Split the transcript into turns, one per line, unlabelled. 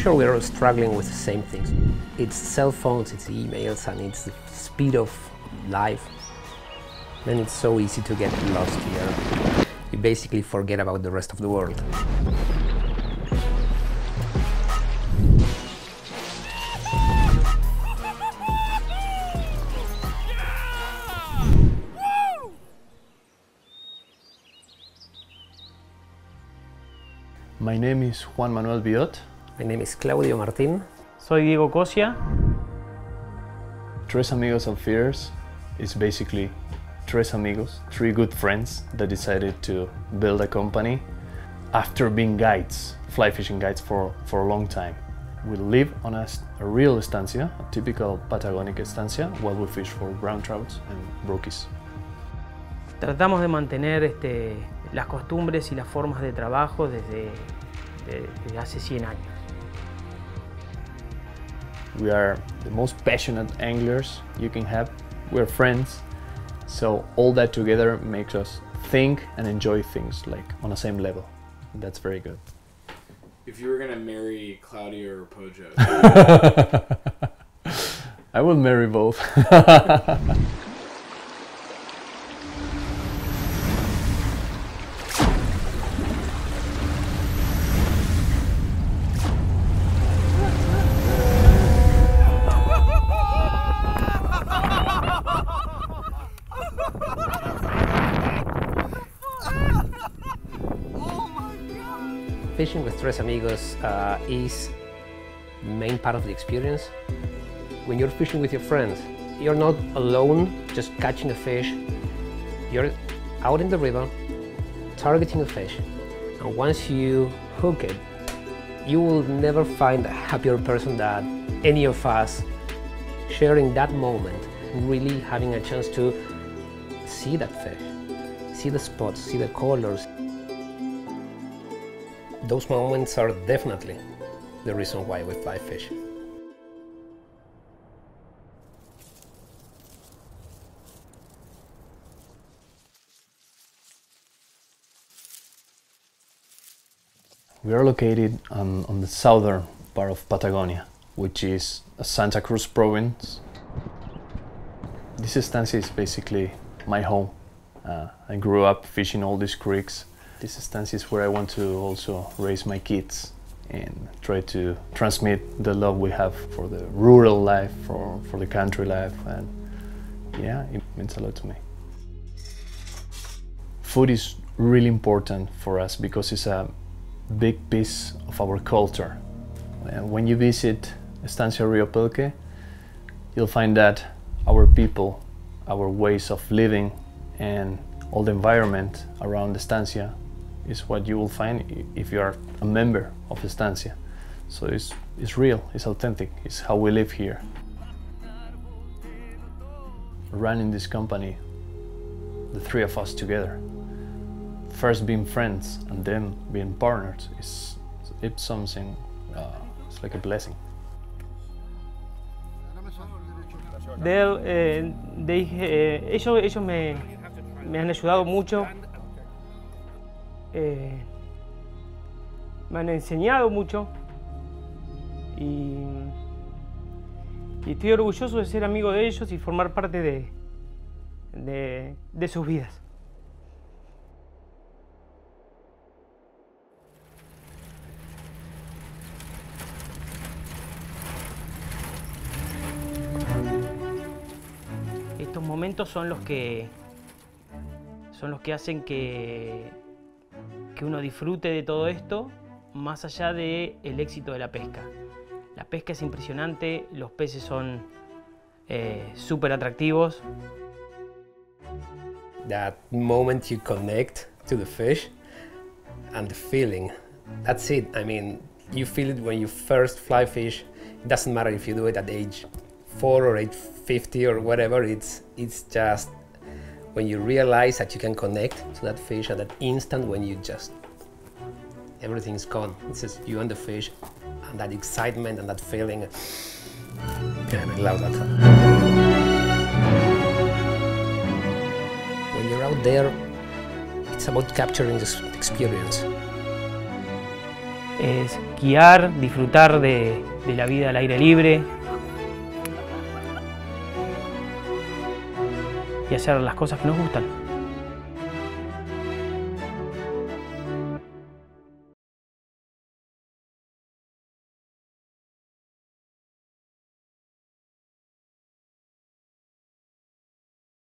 sure we're all struggling with the same things. It's cell phones, it's emails, and it's the speed of life. Then it's so easy to get lost here. You basically forget about the rest of the world.
My name is Juan Manuel Biot.
My name is Claudio Martin.
Soy Diego Cosia.
Tres Amigos Outfitters is basically tres amigos, three good friends that decided to build a company after being guides, fly fishing guides for, for a long time. We live on a, a real estancia, a typical Patagonic estancia, while we fish for brown trouts and brookies.
Tratamos de mantener este, las costumbres y las formas de trabajo desde, de, desde hace 100 años.
We are the most passionate anglers you can have. We're friends, so all that together makes us think and enjoy things like on the same level. That's very good.
If you were gonna marry Claudia or Pojo,
I would marry both.
Fishing with Tres Amigos uh, is main part of the experience. When you're fishing with your friends, you're not alone just catching a fish. You're out in the river, targeting a fish, and once you hook it, you will never find a happier person than any of us sharing that moment, really having a chance to see that fish, see the spots, see the colors. Those moments are definitely the reason why we fly fish.
We are located on, on the southern part of Patagonia, which is Santa Cruz province. This estancia is basically my home. Uh, I grew up fishing all these creeks. This estancia is where I want to also raise my kids and try to transmit the love we have for the rural life, for, for the country life, and yeah, it means a lot to me. Food is really important for us because it's a big piece of our culture. And when you visit Estancia Rio Pelke, you'll find that our people, our ways of living, and all the environment around the Estancia is what you will find if you are a member of Estancia. So it's, it's real, it's authentic, it's how we live here. Running this company, the three of us together, first being friends and then being partners, is it's something, uh, it's like a blessing.
De él, eh, eh, ellos, ellos me, me han ayudado mucho, eh, me han enseñado mucho y, estoy orgulloso de ser amigo de ellos y formar parte de, de sus vidas. Estos momentos son los que son los que hacen que, que uno disfrute de todo esto, más allá del el éxito de la pesca. La pesca es impresionante, los peces son eh, súper atractivos.
That moment you connect to the fish and the feeling, that's it. I mean, you feel it when you first fly fish. It doesn't matter if you do it at age four or age 50 or whatever, it's, it's just when you realize that you can connect to that fish at that instant when you just everything's gone. It's just you and the fish and that excitement and that feeling. Man, I love that. When you're out there, it's about capturing this experience.
es guiar, disfrutar de, de la vida al aire libre y hacer las cosas que nos gustan.